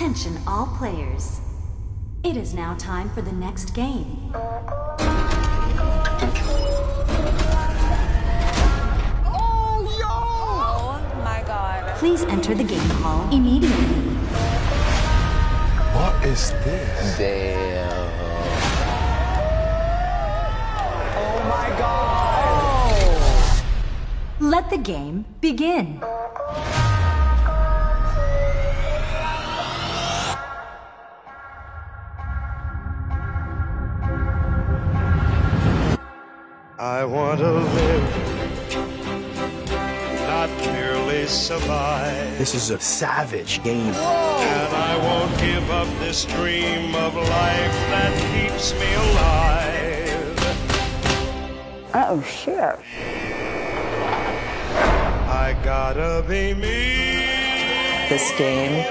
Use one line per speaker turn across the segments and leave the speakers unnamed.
Attention all players. It is now time for the next game.
Oh, oh my god.
Please enter the game hall immediately.
What is this?
Damn.
Oh my god.
Let the game begin.
I want to live, not merely survive.
This is a savage game.
And I won't give up this dream of life that keeps me alive.
Oh shit.
I gotta be me.
This game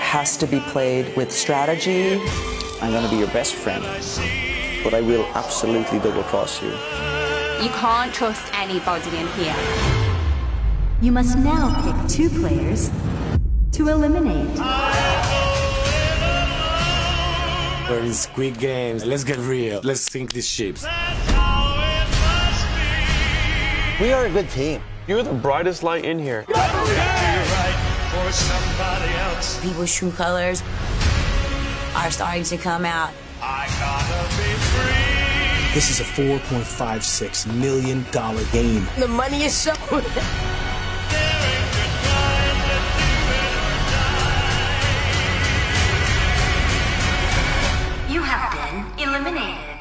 has to be played with strategy.
I'm gonna be your best friend, but I will absolutely double cross you.
You can't trust anybody in here.
You must now pick two players to eliminate.
We're in Squid Games. Let's get real. Let's sink these ships.
We are a good team.
You're the brightest light in here.
Somebody else,
People's true colors are starting to come out.
This is a $4.56 million game.
The money is so. you have been eliminated.